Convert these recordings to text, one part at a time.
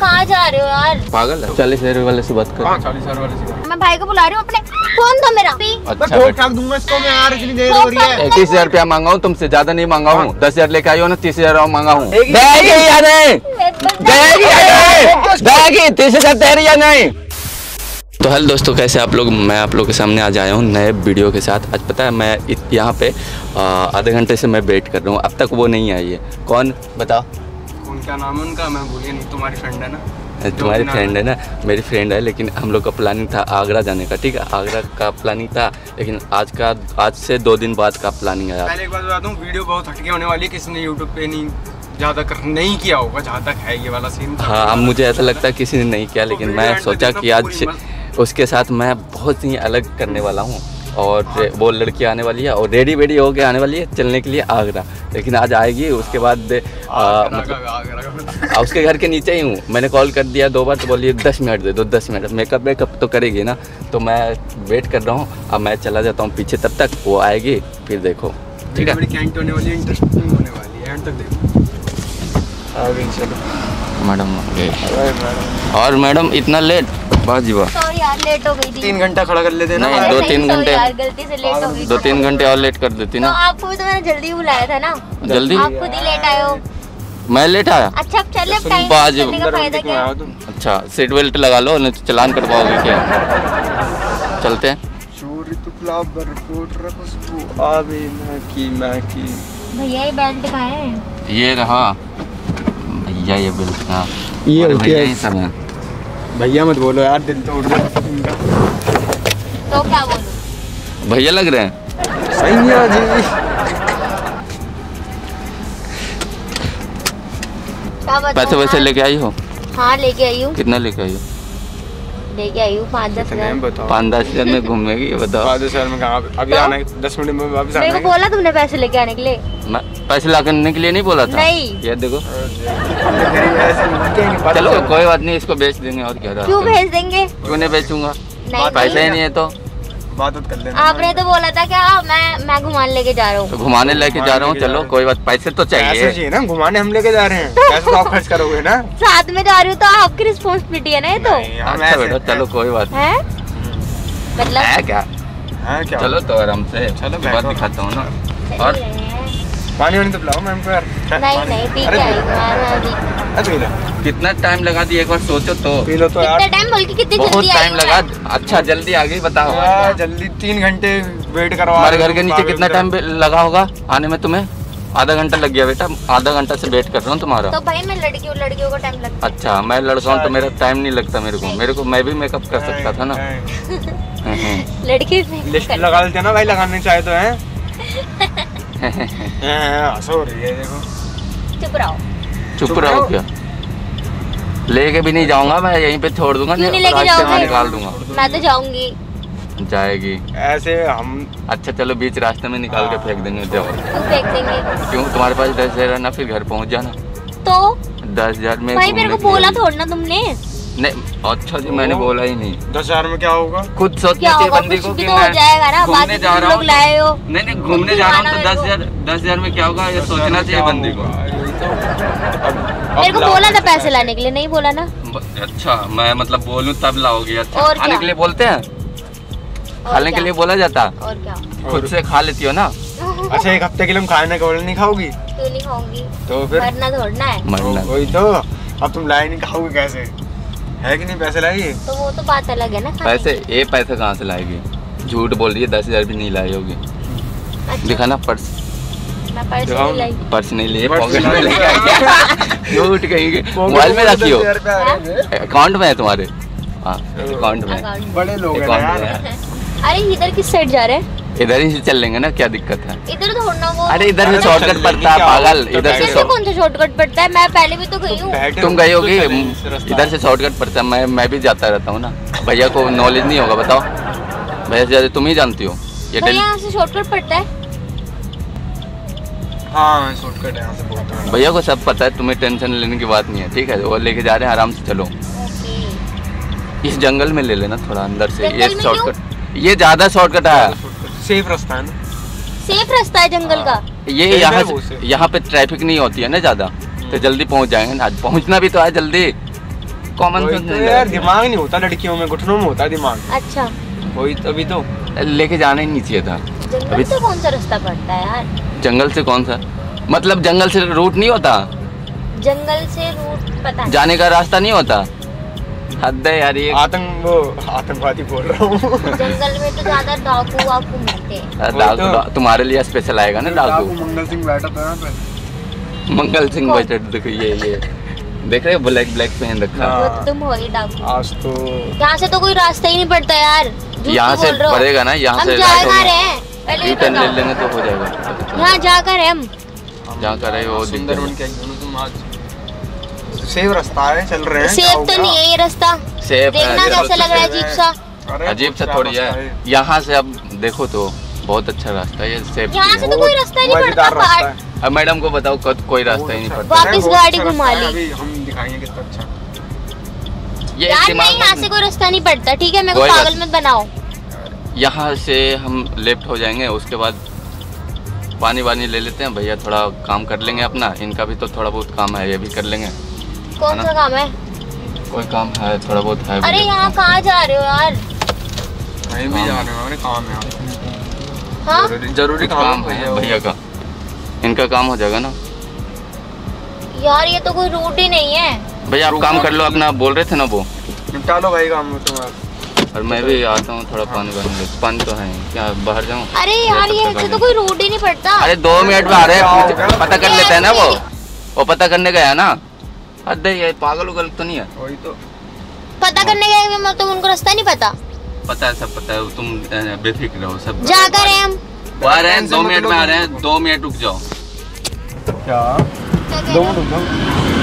कहाँ जा रहे हो यार? पागल है? चालीस हज़ार वाले से बात कर। चालीस हज़ार वाले से मैं भाई को बुला रही हूँ अपने फ़ोन दो मेरा। अच्छा ठाक दूँगा इसको मैं यार इतनी देर हो रही है। इक्कीस हज़ार रुपया मांगा हूँ तुमसे ज़्यादा नहीं मांगा हूँ। दस हज़ार लेके आई हो ना तीस हज़ार मांगा हूँ। नहीं तीस हज़ार दे रही या नहीं? तो हेलो दोस्तों कैसे आप लोग? मैं आप लोग के सामने आज आया हूँ नए वीडियो के साथ। आज पता है मैं यहाँ पे आधे घंटे से मैं वेट कर रहा हूँ। अब तक वो नहीं आई है। कौन? बताओ क्या नाम है उनका? मैं भूलिए नहीं तुम्हारी फ्रेंड है ना? तुम्हारी फ्रेंड है ना मेरी फ्रेंड है लेकिन हम लोग का प्लानिंग था आगरा जाने का ठीक है? आगरा का प्लानिंग था लेकिन आज का आज से दो दिन बाद का प्लानिंग है पहले एक बात बता दूँ वीडियो बहुत हटके होने वाली है किसी ने यूट्यूब पे नहीं ज़्यादा कर नहीं किया होगा जहाँ तक है ये वाला सीन हाँ अब मुझे ऐसा लगता है किसी ने नहीं किया लेकिन मैं सोचा कि आज उसके साथ मैं बहुत ही अलग करने वाला हूँ। और वो लड़की आने वाली है और रेडी वेडी होके आने वाली है चलने के लिए आगरा। लेकिन आज आएगी उसके बाद आ, मतलब आ, उसके घर के नीचे ही हूँ। मैंने कॉल कर दिया दो बार तो बोलिए दस मिनट दे दो दस मिनट। मेकअप वेकअप तो करेगी ना तो मैं वेट कर रहा हूँ। अब मैं चला जाता हूँ पीछे तब तक वो आएगी फिर देखो। ठीक है? बड़ी कैंट होने वाली है इंटरेस्टिंग होने वाली है एंड तक देखो। मैडम। और मैडम इतना लेट बाजी वाह सॉरी यार लेट हो गई थी। तीन घंटा खड़ा कर लेते ना दो तीन घंटे। गलती से लेट हो गई दो तीन घंटे और लेट कर देती तो ना। आपको भी तो मैंने जल्दी बुलाया था ना? जल्दी? आप खुद ही लेट आए हो। मैं लेट आया? अच्छा अब चले टाइम बाज- का फ़ायदा क्या अच्छा सीट बेल्ट लगा लो नहीं तो चलान कटवाओगे क्या? चलते हैं। चोरी तो भैया ये बेल्ट कहाँ है? ये रहा। भैया ये बेल्ट हाँ ये भैया ही सब हैं। भैया मत बोलो यार दिल तो उड़ गया तो क्या बोलूँ? भैया लग रहे हैं। सही है जी पैसे वैसे लेके आई हो? हाँ लेके आई हूँ। कितना लेके आई हो? लेके आई हूँ पाँच दस हज़ार। बताओ। पाँच दस हज़ार में घूमेगी बताओ। पाँच शहर में कहाँ? अभी तो? आना है दस मिनट में वापस आना मेरे को बोला तुमने पैसे लेके आने के लिए। पैसे ला करने के लिए नहीं बोला था? नहीं। ये देखो। बात चलो। कोई बात नहीं इसको बेच देंगे और क्या क्यों भेज देंगे? क्यों नहीं बेचूँगा? पैसा ही नहीं है तो। बात कर लेना। आपने तो बोला था क्या मैं मैं घुमाने लेके जा रहा तो हूँ घुमाने लेके जा रहा हूँ। चलो कोई बात पैसे तो चाहिए। चाहिए ना घुमाने हम लेके जा रहे हैं। पैसे तो आप खर्च करोगे ना। साथ में जा रही हूँ तो आपकी रिस्पॉन्सिबिलिटी है ना ये तो। अच्छा बेटा चलो कोई बात है? मतलब है क्या? हाँ चलो तो आराम से। चलो, बाद दिखाता हूँ ना। और ही हैं। पानी वानी तो पिलाओ मैम को यार। नहीं नहीं पी के आई हूँ मैं अभी। अच्छा पी लो। कितना टाइम लगा दिया एक बार सोचो तो। पी लो तो कितना यार। टाइम बोल के कितनी जल्दी आई टाइम लगा। अच्छा जल्दी आ गई बताओ। यार, जल्दी तीन घंटे वेट करवा हमारे घर के नीचे कितना टाइम लगा होगा? आने में तुम्हें? आधा घंटा लग गया बेटा। आधा घंटा से वेट कर रहा हूँ तुम्हारा। तो भाई मैं लड़की हूँ लड़कियों का टाइम लगता अच्छा मैं लड़का हूँ तो मेरा टाइम नहीं लगता मेरे को। मेरे को मैं भी मेकअप कर सकता था ना। हम्म, हम्म। है लड़की। लिस्ट लगा लेते ना भाई लगाने चाहे तो है? हंसो हो रही है देखो। चुप रहो। चुप रहो। क्या? लेके भी नहीं जाऊँगा मैं यहीं पे छोड़ दूँगा क्यों नहीं नहीं लेके जाओगे? निकाल दूँगा। मैं तो जाऊँगी। जाएगी। ऐसे हम अच्छा चलो बीच रास्ते में निकाल के। फेंक देंगे जाओ। फेंक देंगे। क्यों? तुम्हारे पास दस हज़ार ना फिर घर पहुँच जाना। तो? दस हज़ार में भाई मेरे को बोला थोड़ा ना तुमने। नहीं अच्छा जी मैंने बोला ही नहीं। दस हज़ार में क्या होगा? खुद सोचनी चाहिए बंदी को कि तो मैं घूमने जा रहा हूँ। नहीं नहीं घूमने जा रहा हूँ तो दस हज़ार दस हज़ार में क्या होगा? ये सोचना चाहिए बंदी को। मेरे को बोला था पैसे लाने के लिए नहीं बोला ना? अच्छा मैं मतलब बोलूँ तब लाओगे अच्छा। खाने के लिए बोलते हैं? खाने के लिए बोला जाता? और क्या? खुद से खा लेती हो ना? अच्छा एक हफ़्ते के लिए हम खाने का बोले नहीं खाओगी? क्यों नहीं खाऊँगी? तो फिर? मरना थोड़ना है। मरना। वही तो अब तुम लाए नहीं खाओगे कैसे? है कि नहीं? पैसे लाइए तो वो तो बात अलग है ना पैसे ये पैसे कहाँ से लाएगी? झूठ बोल रही है दस हज़ार भी नहीं लाई होगी। अच्छा, दिखाना पर्स। मैं पर्स नहीं लाई। पर्स नहीं लिए पॉकेट में लेके आई झूठ कहीं मोबाइल में रखी हो। अकाउंट में है तुम्हारे? हाँ अकाउंट में बड़े लोग अरे इधर किस साइड जा रहे हैं? इधर ही से चल लेंगे ना क्या दिक्कत है? इधर थोड़ना वो। अरे इधर से शॉर्टकट पड़ता है पागल इधर से इधर से कौन सा शॉर्टकट पड़ता है? मैं पहले भी तो गई हूँ। तुम गई तो होगी। इधर से शॉर्टकट पड़ता है मैं मैं भी जाता रहता हूँ ना। भैया को नॉलेज नहीं होगा बताओ। भैया से ज़्यादा तुम ही जानती हो ये यहाँ से शॉर्टकट पड़ता है? हाँ शॉर्टकट यहाँ से बहुत भैया को सब पता है तुम्हें टेंशन लेने की बात नहीं है ठीक है? वो लेके जा रहे हैं आराम से चलो। इस जंगल में ले लेना थोड़ा अंदर से ये शॉर्टकट ये ज़्यादा शॉर्टकट है। सेफ़ रास्ता है ना? सेफ़ रास्ता है जंगल का। ये यहाँ है से से। यहाँ पे ट्रैफ़िक नहीं होती है ना ज़्यादा तो जल्दी पहुँच जाएँगे ना। आज पहुँचना भी तो है जल्दी। कॉमन तो यार दिमाग नहीं होता लड़कियों में घुटनों में होता है दिमाग। अच्छा। वही तभी तो। लेके जाना ही नहीं चाहिए था। जंगल अभी- से कौन सा रास्ता पड़ता है यार? जंगल से कौन सा? मतलब जंगल से रूट नहीं होता? जंगल से रूट पता जाने का रास्ता नहीं होता? हद है यार ये। आतंक वो आतंकवादी बोल रहा हूँ। जंगल में तो ज़्यादा डाकू वाकू मिलते हैं। डाकू तो- तुम्हारे लिए स्पेशल आएगा ना डाकू। मंगल सिंह बैठा था यहाँ पे। मंगल सिंह? बजट देखो ये ये। देख रहे हो ब्लैक ब्लैक पहन रखा। हाँ। वो तो तुम हो ही डाकू। आज तो यहाँ से तो कोई रास्ता ही नहीं पड़ता यार। यहाँ से हो? पड़ेगा ना यहाँ से हैं? यू ले लेंगे तो हो जाएगा। यहाँ जाकर है हम। जहाँ का रहे वो दिख सुंदर जाएगा। के तुम आज सेव रास्ता है चल रहे हैं सेफ़ तो नहीं है ये रास्ता। सेफ़ देखना है कैसा लग रहा है अजीब सा। अजीब सा थोड़ी है। यहाँ से अब देखो तो बहुत अच्छा रास्ता है ये सेफ़ यहाँ से तो कोई रास्ता नहीं पड़ता है। अब मैडम को बताओ कद कोई रास्ता ही नहीं पड़ता। वापस गाड़ी अच्छा घुमा है, ली। हम दिखाएँगे कितना अच्छा। ये यार नहीं यहाँ से कोई रास्ता नहीं पड़ता ठीक है? मेरे को पागल मत बनाओ। यहाँ से हम लेफ़्ट हो जाएँगे उसके बाद पानी वानी ले लेते हैं। भैया थोड़ा काम कर लेंगे अपना इनका भी तो थोड़ा बहुत काम है ये भी कर लेंगे। कौन सा काम है? कोई काम है थोड़ा बहुत है अरे यहाँ कहाँ जा रहे हो यार? कहीं भी जा रहे हैं अरे काम है हाँ? जरूरी- काम काम है है भैया का। इनका काम हो जाएगा ना। यार ये तो कोई रूट ही नहीं है। भैया आप काम कर लो अपना बोल रहे थे ना वो। निपटा लो भाई काम तुम्हारा। और मैं भी आता हूँ थोड़ा पानी ले। पानी तो है क्या बाहर जाऊँ? अरे यार ये ऐसे तो कोई रूट ही नहीं पड़ता। अरे दो मिनट में आ रहे हैं। पता कर लेते हैं ना वो। वो पता करने गया ना? अरे ये पागल उगल तो नहीं है? वही तो। पता करने गए मतलब उनको रास्ता नहीं पता? पता है सब पता है तुम बेफिक्र रहो सब जा कर है हम। आ रहे हैं दो मिनट में आ रहे हैं दो मिनट रुक जाओ। क्या? दो मिनट रुक जाओ।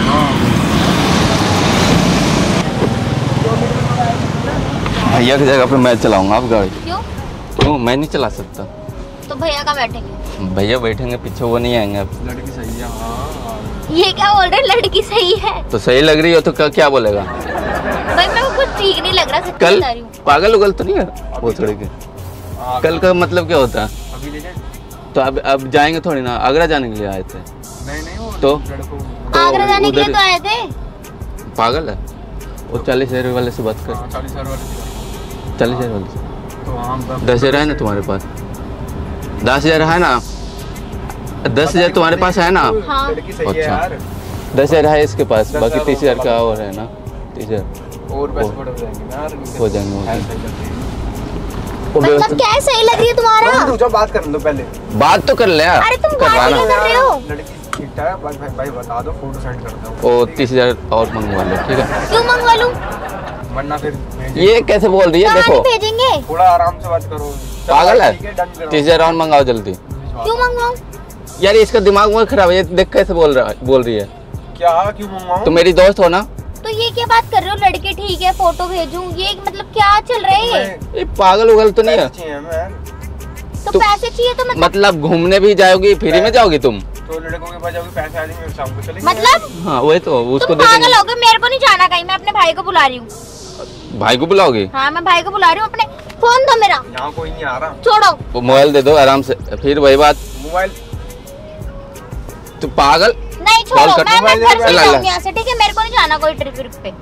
हाँ। भैया की जगह पे मैं चलाऊँगा आप गाड़ी क्यों? क्यों मैं नहीं चला सकता। तो भैया का बैठेंगे? भैया बैठेंगे पीछे वो नहीं आएँगे। लड़की सही है हाँ। ये क्या बोल रहे लड़की सही है। तो सही लग रही हो तो क्या क्या बोलेगा? भाई मेरे को कुछ ठीक नहीं लग रहा कल बता रही हूँ। पागल उगल तो नहीं है? वो थोड़े के कल का मतलब क्या होता है? अभी ले जाए। तो अब अब जाएँगे थोड़ी ना? आगरा जाने के लिए आए थे। नहीं नहीं तो? तो आगरा जाने के लिए तो आए थे। पागल है? वो चालीस हज़ार वाले से बात कर। चालीस हज़ार वाले। चालीस हज़ार वाले से। तो हाँ दस हज़ार है ना तुम्हारे पास? दस हज़ार है ना? दस हज़ार तुम्हारे पास है ना? हाँ। अच्छा। दस हज़ार है इसके पास बाकी तीस हज़ार का और है ना? तीस हज़ार। और पैसे वो- बढ़ जाएँगे ना यार हो जाएँगे, मतलब क्या सही लग रही है तुम्हारा? बात करने दो पहले। बात तो कर ले अरे तुम बात कर रहे हो। लड़की ठीक भाई भाई बता दो फ़ोटो सेंड करता हूँ वो तीस हज़ार और मंगवा लो ठीक है? क्यों मंगवा लूँ? वरना फिर ये कैसे बोल रही है? देखो। भेजेंगे? थोड़ा आराम से बात करो। पागल है? करो। तीस हज़ार और मंगाओ जल्दी। क्यों मंगवाऊं यार इसका दिमाग बहुत खराब है ये देख कैसे बोल रहा बोल रही है। क्या क्यों मंगवाऊं तो मेरी दोस्त हो ना? तो ये क्या बात कर रहे हो? लड़के ठीक है फ़ोटो भेजूं। ये मतलब क्या चल रहा है ये? पागल उगल तो नहीं है। तो तो- पैसे चाहिए तो मतलब मतलब घूमने भी जाओगी फ्री में जाओगी तुम? तो लड़कों के पास जाओगे पैसे आ जाएँगे शाम को चलेंगे। मतलब? हाँ वही तो उसको तुम पागल हो गए मेरे को नहीं जाना कहीं मैं अपने भाई को बुला रही हूँ। भाई को बुलाओगी? हाँ मैं भाई को बुला रही हूँ अपने फ़ोन दो मेरा। यहाँ कोई नहीं आ रहा। छोड़ो। मोबाइल दे दो आराम से फिर वही बात। मोबाइल तू पागल? नहीं छोड़ो मैं मैं घर। जाऊँगी यहाँ से ठीक है? मेरे को नहीं जाना कोई ट्रिप ट्रिप पे।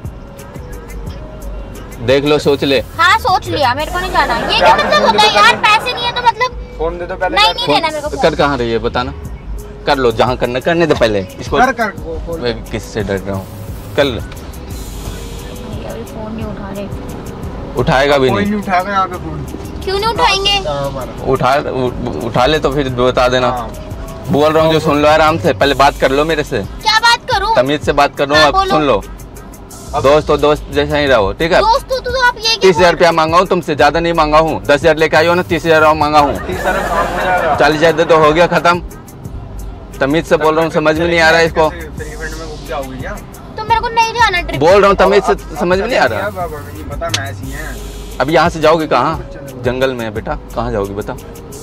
देख लो सोच ले। हाँ सोच लिया मेरे को नहीं जाना। ये क्या मतलब होता है यार पैसे नहीं है तो मतलब फ़ोन दे दो पहले नहीं कर। नहीं देना मेरे को कर कहाँ रही है बताना। कर लो जहाँ करना करने दे पहले। इसको कर कर मैं किससे डर रहा हूँ? कर लो। फ़ोन नहीं उठा रहे। उठाएगा भी नहीं। नहीं उठाएगा यहाँ पे फ़ोन। क्यों नहीं उठाएँगे? हाँ, उठा उठा ले तो फिर बता देना। हाँ। बोल रहा हूँ जो सुन लो आराम से पहले बात कर लो मेरे से। क्या बात करूँ? तमीज से बात कर रहा हूँ अब सुन लो। दोस्त तो दोस्त जैसा ही रहो ठीक है? दोस्त हो तो, तो आप ये तीस हज़ार रुपया मांगा हूँ तुमसे ज़्यादा नहीं मांगा हूँ। दस हज़ार लेके आई हो ना तीस हज़ार मांगा हूँ। हो चालीस हज़ार दे तो हो गया खत्म। तमीज से बोल रहा हूँ समझ में नहीं आ रहा है इसको। तो मेरे को नहीं जाना बोल रहा हूँ तमीज से समझ में नहीं आ रहा। अब, हैं यहाँ से जाओगी कहाँ? जंगल में है बेटा कहाँ जाओगी बता?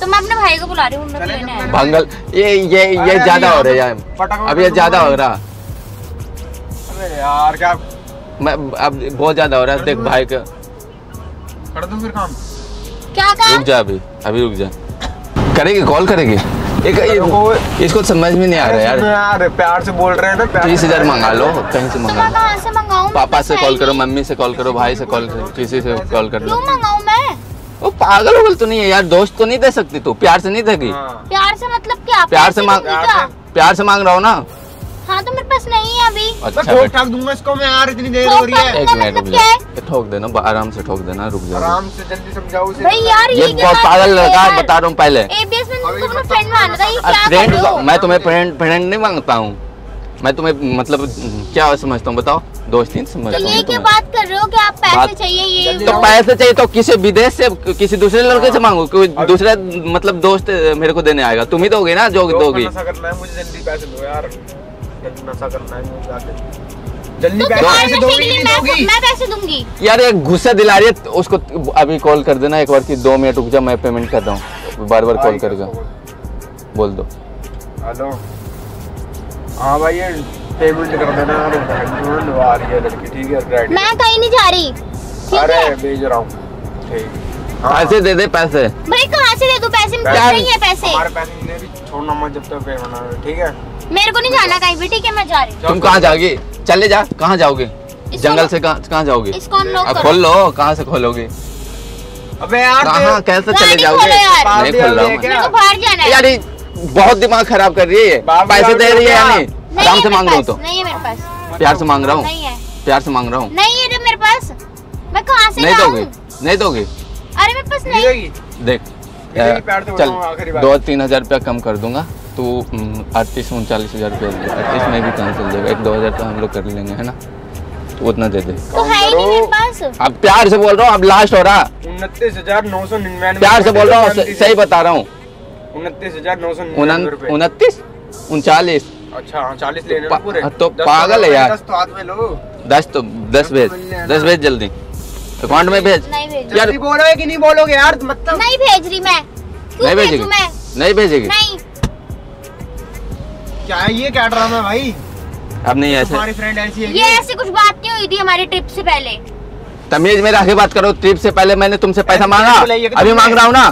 तो मैं अपने भाई को बुला रही हूँ। भंगल ये ये ये ज़्यादा हो रहा है यार। अब ये तो ज़्यादा हो रहा। अरे यार क्या मैं अब बहुत ज़्यादा हो रहा है देख भाई का। कर दूँ फिर काम? क्या रुक जा अभी अभी रुक जा। करेगी कॉल करेगी? एक, इसको समझ में नहीं आ रहा यार। यार प्यार से बोल रहे हैं ना तीस हज़ार मंगा लो कहीं से तो मंगा लो कहाँ से मंगाऊँ? पापा से कॉल करो मम्मी से कॉल करो भाई से कॉल करो किसी से कॉल कर लो। मंगाऊँ मैं? वो पागल उगल तो नहीं है यार दोस्त तो नहीं दे सकती तू प्यार से नहीं देगी। हाँ। प्यार से मतलब क्या? प्यार से मांग-? प्यार से मांग रहा हूँ ना। हाँ तो मेरे पास नहीं है अभी। अच्छा ठोक बेटा ठाक दूँगा इसको मैं यार इतनी देर हो रही है। एक मिनट रुक मतलब क्या ठोक देना आराम से ठोक देना रुक जाओ आराम से जल्दी समझाओ उसे। भाई यार ये बहुत पागल रहे हो लड़का है बता रहा हूँ पहले। ABS में मतलब फ्रेंड माना था ये क्या कर फ्रेंड मैं तुम्हें फ्रेंड फ्रेंड नहीं माँगता हूँ। मैं तुम्हें मतलब क्या समझता हूँ? बताओ। दोस्ती नहीं तो समझता ये हूँ क्या बात कर रहे हो कि आप पैसे बात- चाहिए ये तो पैसे चाहिए तो किसी विदेश से किसी दूसरे लड़के से मांगो कोई दूसरा मतलब दोस्त मेरे को देने आएगा। तुम ही दोगे ना जो जो दोगी। नशा करना है मुझे जल्दी पैसे यार। जल्दी नशा करना है मुझे जाके। जल्दी तो दोगी के लिए नहीं मैं दोगी? मैं पैसे दूँगी। यार एक गुस्सा दिला रही है उसको अभी कॉल कर देना एक बार की दो मिनट रुक जा मैं पेमेंट कर रहा हूँ। बार बार कॉल करेगा बोल दो। हेलो। हाँ भाई ये पेमेंट कर देना यार ढूंढ आ रही है लड़की ठीक है रेडी मैं कहीं नहीं जा रही अरे भेज रहा हूँ। ठीक। हाँ, पैसे दे दे पैसे। भाई कहाँ से दे दूँ पैसे? पैसे- नहीं है पैसे। हमारे पैसे नहीं भी छोड़ना मत जब तक पेमेंट ना ठीक है? मेरे को नहीं जाना कहीं भी ठीक है? मैं जा रही हूँ। तुम कहाँ जाओगी? चले जा कहाँ जाओगे? जंगल से कहाँ कहाँ जाओगे? अब खोल लो कहाँ से खोलोगे? अबे यार कहाँ कैसे चले जाओगे? नहीं खोल रहा हूँ। मेरे को बाहर जाना है। यार। बहुत दिमाग खराब कर रही है पैसे दे रही है या नहीं नहीं आराम से मांग रहा हूँ तो। नहीं है मेरे पास। प्यार से मांग रहा हूँ। प्यार से मांग रहा हूँ। नहीं है मेरे पास मैं कहाँ से नहीं? दोगे नहीं दोगे। अरे मेरे पास नहीं। देख चल। दो तीन हज़ार रुपया कम कर दूँगा। तू अड़तीस उनचालीस हज़ार रुपया अड़तीस में भी कैंसिल देगा। एक दो हज़ार तो हम लोग कर लेंगे है ना? तो उतना दे दे। तो है ही नहीं मेरे पास। अब प्यार से बोल रहा हूँ अब लास्ट हो रहा। उनतीस हज़ार नौ सौ निन्यानवे प्यार से बोल रहा हूँ सही बता रहा हूँ। उनतीस हज़ार नौ सौ उनतीस? उनचालीस? अच्छा हाँ चालीस लेने पा- पूरे। तो पागल है तो यार। दस तो हाथ में लो। दस तो दस भेज। दस भेज जल्दी। अकाउंट में भेज? नहीं यार बोलोगे कि नहीं बोलोगे यार? मतलब नहीं भेज रही मैं। नहीं भेजेगी। नहीं भेजेगी। नहीं। क्या है ये? क्या ड्रामा है भाई? अब नहीं ऐसे तुम्हारी फ्रेंड ऐसी है ये ऐसी कुछ बात नहीं हुई थी हमारी ट्रिप से पहले। तमीज में रखे बात करो। ट्रिप से पहले मैंने तुमसे पैसा मांगा। अभी मांग रहा हूँ ना।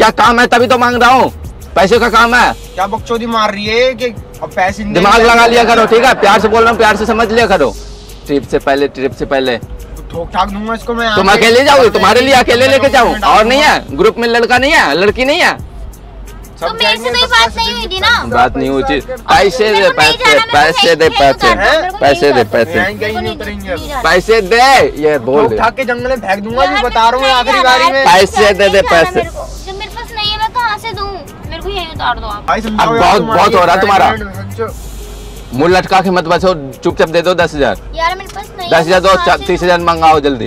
क्या काम है तभी तो मांग रहा हूँ। पैसे का काम है। क्या बकचोदी मार रही है कि अब पैसे दिमाग लगा लिया करो ठीक है? प्यार से बोल रहा हूँ प्यार से समझ लिया करो। ट्रिप से पहले ट्रिप से पहले। ठोक ठाक दूँगा इसको मैं तुम अकेले जाओगे? तुम्हारे लिए अकेले लेके जाऊँ? और नहीं है? ग्रुप में लड़का नहीं है? लड़की नहीं है? तो मेरे से तो बात नहीं हुई थी ना। बात नहीं हुई थी। पैसे दे पैसे पैसे दे पैसे। पैसे दे पैसे। पैसे दे ये बोल ठाक के जंगल में फेंक दूँगा बता रहा हूँ आखिरी में। पैसे दे दे पैसे। है दूँ मेरे को यही उतार दो आप। भाई समझाओ बहुत- हो रहा तुम्हारा। मुँह लटका के मत बचो चुपचाप दे दो दस हज़ार। यार मेरे पास नहीं दस है, हज़ार मैं दो तीस? हज़ार मंगाओ जल्दी।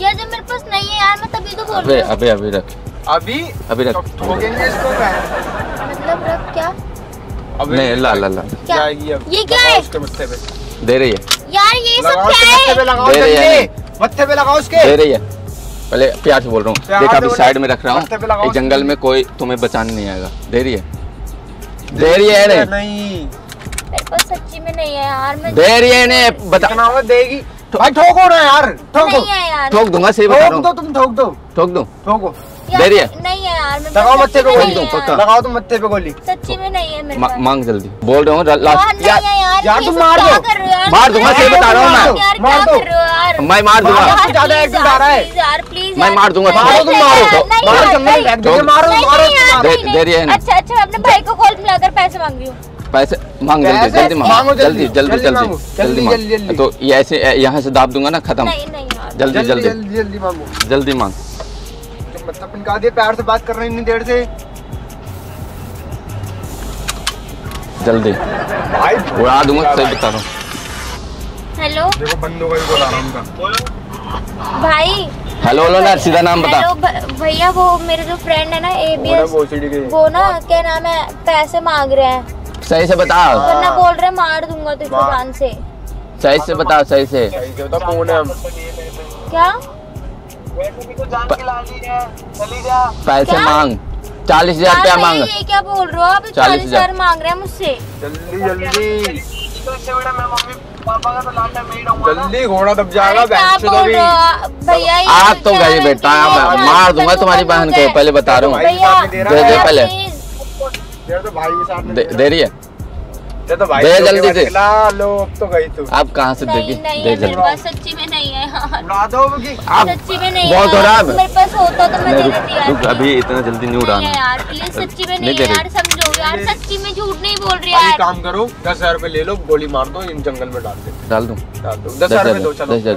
यार जब मेरे पास नहीं है यार मैं तभी तो बोल अबे रही अबे अभी रख। अभी? अभी रख। क्या मतलब रख क्या? अभी नहीं ला ला ला। ये? क्या है? दे रही है। यार ये सब क्या है? लगाओ दे रही है। मत्थे पे लगाओ उसके दे रही है। पहले प्यार से बोल रहा हूँ। देख अभी साइड में रख रहा हूँ। जंगल में कोई तुम्हें बचाने नहीं आएगा। दे रही है। दे रही है नहीं। सच्ची में नहीं है यार मैं दे रही है नहीं बता। देगी। भाई ठोको ना यार ठोको नहीं है यार। ठोक दूँगा सही बता रहा हूँ। तुम ठोक दो। ठोक दो? ठोको। दे रही है? नहीं यार लगाओ मत्थे पे गोली। पक्का। लगाओ तुम मत्थे पे गोली। सच्ची में नहीं है मेरे मांग जल्दी। बोल रहा हूँ लास्ट यार यार तुम मार दो। मार दूँगा, सही बता रहा हूँ मैं। मार दो। मैं मार दूँगा। ज़्यादा एक्टिंग आ रहा है। यार, प्लीज़ मैं मार दूँगा, मारो तुम मारो नहीं, मारो जंगल में दीजिए ठोक। मारो मारो दे-। दे रही है अच्छा अच्छा अपने भाई को कॉल मिलाकर पैसे मांग रही हूँ पैसे मांग जल्दी? जल्दी मांग। जल्दी जल्दी, जल्दी जल्दी जल्दी मांगो, जल्दी जल्दी, जल्दी, जल्दी। तो ये ऐसे यहाँ से दाब दूँगा ना खत्म। नहीं नहीं जल्दी जल्दी जल्दी। मांगो। जल्दी मांग। तो मतलब इनका दिए प्यार से बात कर रहे हैं इतनी देर से। जल्दी। भाई उड़ा दूँगा सही बता रहा हूँ। हेलो? देखो बंदों का भी बोला रहा हूँ उनका भाई। हेलो हेलो ना सीधा नाम बता। भैया वो मेरे जो फ्रेंड है ना एबीएस के वो ना क्या नाम है पैसे मांग रहे हैं। सही से बता। वरना बोल रहे मार दूँगा तुझको। जान से। सही से बता सही से। सही से होता कौन है। हम क्या? पैसे क्या? मांग चालीस हज़ार रुपया मांग। ये क्या बोल रहे हो? आप चालीस हज़ार मांग रहे हैं मुझसे। जल्दी जल्दी। जल्दी घोड़ा दब जाएगा बोल तो तो गई बेटा मैं मार दूँगा तुम्हारी बहन को पहले बता रहा हूँ। दे दे पहले। please, यार तो भाई के साथ में दे, दे रही है। ये तो भाई दे लोग के जल्दी बाद से। खिला लो अब तो गई तू आप कहाँ से देगी दे है जल्दी सच्ची में नहीं है यार उड़ा दो कि आप सच्ची में नहीं बहुत है हो रहा यार। है। मेरे पास होता तो मैं दे देती यार अभी इतना जल्दी नहीं नहीं है उड़ाना यार प्लीज़ सच्ची में नहीं दे है। यार समझो यार सच्ची में झूठ नहीं बोल रही भाई यार काम करो दस हज़ार रुपए ले लो गोली मार दो इन जंगल में डाल दे डाल दूँ डाल दो दस हज़ार रुपए दो दे, चलो दे।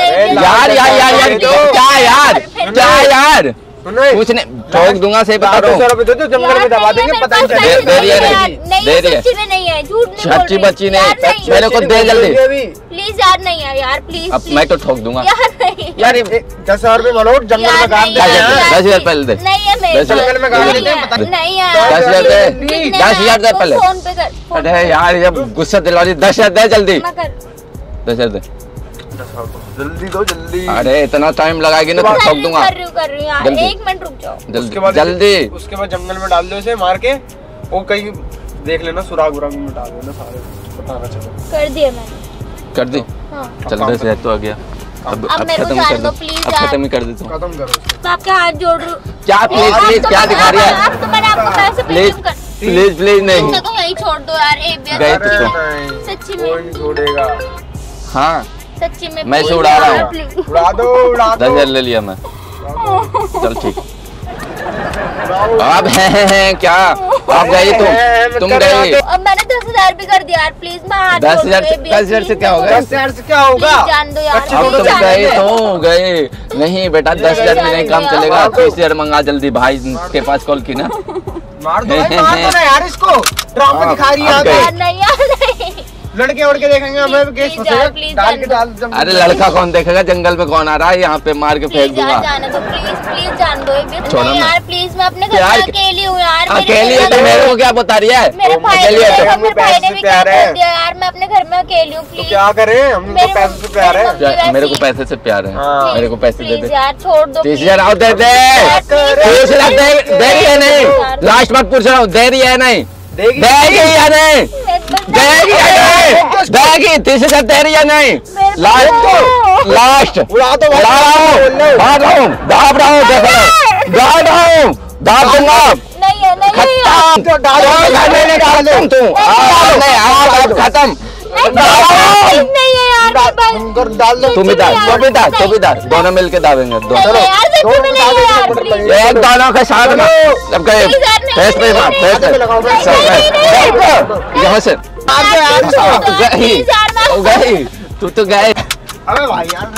है यार यार यार यार दे दो। क्या यार क्या यार कुछ नहीं ठोक दूँगा से बता रहा दस हज़ार हूँ दो जंगल में दबा देंगे पता नहीं दे- चलेगा। दे रही है नहीं नहीं, दे रही है। सच्ची में नहीं है झूठ नहीं बोल सच्ची रही बच्ची नहीं, मेरे को दे जल्दी। प्लीज़ यार नहीं है यार प्लीज़ अब मैं तो ठोक दूँगा। यार नहीं। यार ये दस हज़ार रुपए मानो जंगल में नहीं दे दस हज़ार पहले दे। नहीं है मेरे दस हजार- में नहीं देते हैं, पता नहीं। नहीं दस हज़ार दे। दस हज़ार दे पहले। फ़ोन पे कर फ़ोन अरे यार ये गुस्सा दिलवा रही दस हज़ार दे जल्दी। दस हज़ार दे। दस हज़ार दो। जल्दी दो जल्दी। अरे इतना टाइम लगाएगी ना तो ठोक दूँगा। कर रही हूँ कर रही यार जल्दी। एक मिनट रुक जाओ। जल्दी उसके बाद जल्दी। उसके बाद जंगल में डाल दो इसे मार के। वो कहीं देख लेना सुराग उराग में डाल देना सारे पता ना चले। कर दिया मैंने। कर दी? हाँ। चल दस हज़ार तो आ गया। अब अब मेरे को खत्म जाने कर दो, दो। please अब यार। खत्म ही कर देता हूँ। खत्म करो उसको मैं आपके हाथ जोड़ रही हूँ। क्या? प्लीज़ प्लीज़ तो क्या दिखा रही है? अब तो मैंने आपको पैसे प्लीज़ पेटीएम कर प्लीज़ प्लीज़ नहीं। तो यही छोड़ दो यार गए अगर- तो। तो। नहीं सच्ची में। कोई नहीं छोड़ेगा। हाँ। सच्ची में मैं इसे उड़ा रहा हूँ। उड़ा दो उड़ा दस हज़ार ले लिया मैं। चल ठीक। अब है, है, है क्या? आप गई तुम तुम गई अब मैंने दस हज़ार भी कर दिया यार प्लीज़ मैं दस हज़ार से- दस हज़ार से क्या होगा? दस हज़ार से क्या होगा? जान दो यार अच्छा, अब तुम गए दो। तो। गए। नहीं बेटा दस हज़ार में नहीं काम चलेगा। तीस हज़ार मंगा जल्दी भाई के पास कॉल की ना। मार दो मार दो यार इसको। ड्रामा हाँ, दिखा रही है अब। गए। नहीं यार नहीं। लड़के उड़ के देखेंगे हमें भी केस फंसेगा। डाल के डाल जम- अरे लड़का कौन देखेगा? जंगल में कौन आ रहा है? यहाँ पे मार के फेंक दूँगा। जाने दो प्लीज़ प्लीज़ जान दो। छोड़ो यार प्लीज़ मैं अपने घर अकेली हूँ यार। अकेली है तो मेरे को क्या बता रही है? मेरे भाई ने अकेली है तो हमें पैसे से प्यार है। यार मैं अपने घर में अकेली हूँ तो प्लीज़। क्या करे? हमको मेरे- पैसे से प्यार है। मेरे- को पैसे से प्यार है। हाँ। मेरे को पैसे दे दे। यार छोड़ दो तीस हज़ार आओ दे दे। हज़ार दे रही है नहीं। लास्ट बात पूछ रहा हूँ। दे रही है नहीं। देगी। देगी या नहीं। नहीं देगी तीस हज़ार दे रही है नहीं? लास्ट लास्ट उड़ा रहा हूँ बोल लो। रहा हूँ दाब रहा हूँ देख। लो दाब रहा हूँ दाब दूँगा। नहीं नहीं यार। खत्म। डालो नहीं नहीं खत्म तू अब नहीं अब खत्म। नहीं नहीं है यार मेरे पास तुम कर डाल दो तुम भी दाब तुम भी दाब तुम भी दाब दोनों मिलके दाबेंगे नहीं दोनों के साथ में। यहाँ से। यार गई ओ गई तू तो गए अबे भाई यार।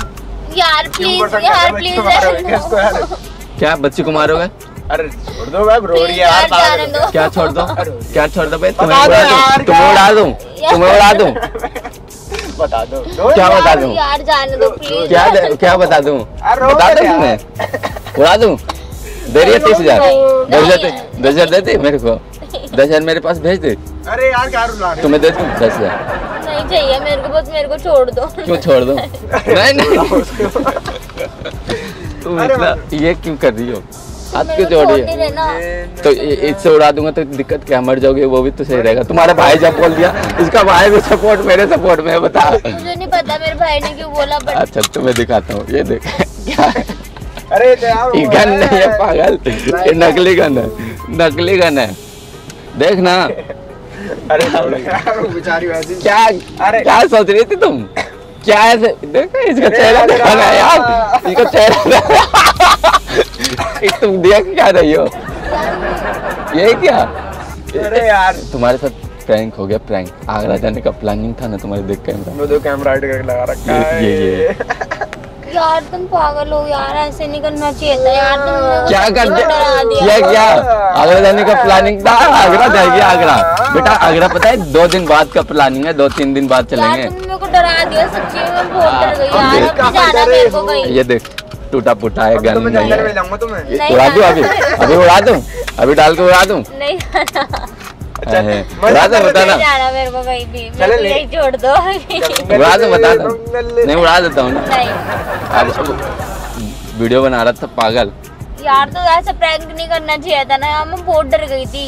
यार प्लीज़ यार प्लीज़ क्या बच्ची को मारोगे? अरे छोड़ दो मैं रो रही है यार। क्या छोड़ दो? क्या छोड़ दो भाई? तुम्हें बता दो उड़ा दूँ। तुम्हें क्या? उड़ा दूँ। बता दो। क्या बता यार, दूँ? यार जाने दो प्लीज़ क्या क्या बता दूँ? बता दूँ तुम्हें। उड़ा दूँ? दे रही है तीस हज़ार। दस हज़ार दस हज़ार दे दे मेरे को। दस हज़ार मेरे पास भेज दे। अरे यार क्या रुला रहे तुम्हें दे दूँ दस हज़ार नहीं चाहिए मेरे को बस मेरे को छोड़ दो। क्यों छोड़ दो? नहीं नहीं। तुम इतना ये क्यों कर रही हो? हाथ क्यों को जोड़ी छोड़ है? तो इससे उड़ा दूँगा तो दिक्कत क्या? मर जाओगे वो भी तो सही रहेगा। तुम्हारा भाई जब बोल दिया। इसका भाई भी सपोर्ट मेरे सपोर्ट में बता। मुझे नहीं पता मेरे भाई ने क्यों बोला बट अच्छा तुम्हें दिखाता हूँ। ये देख। क्या? अरे ये गन नहीं है है। पागल। ये नकली गन है। नकली गन है। देख ना अरे छोड़ो यार वो बेचारी वैसी क्या अरे। क्या सोच रही थी तुम? क्या ऐसे देखो इसका चेहरा अरे देखा ना यार। इसका चेहरा तुम देख क्या रही हो? ये क्या? अरे यार। तुम्हारे साथ प्रैंक हो गया प्रैंक आगरा जाने का प्लानिंग था ना तुम्हारे देख कैमरा वो दो कैमरा लगा रखा है ये- ये। यार तुम पागल हो यार ऐसे नहीं करना चाहिए था यार तुम क्या कर क्या क्या आगरा जाने का प्लानिंग था आगरा जाएगी आगरा। बेटा आगरा पता है दो दिन बाद का प्लानिंग है दो तीन दिन बाद चलेंगे तुमने मेरे को डरा दिया सच्ची में बहुत डर गई हाँ, यार अब जाना मेरे को कहीं। ये देख टूटा फूटा है तो गन नहीं है उड़ा दूँ। अभी? अभी उड़ा दूँ? अभी डाल के उड़ा दूँ? नहीं। अच्छा है। मैं उड़ा दो जंगल में बता ना नहीं जाना मेरे को कहीं भी चले ले। छोड़ दो। राजा उड़ा दो में बता दो नहीं उड़ा देता हूँ अब वीडियो बना रहा था पागल। यार तो ऐसा प्रैंक नहीं करना चाहिए था ना यार मैं बहुत डर गई थी।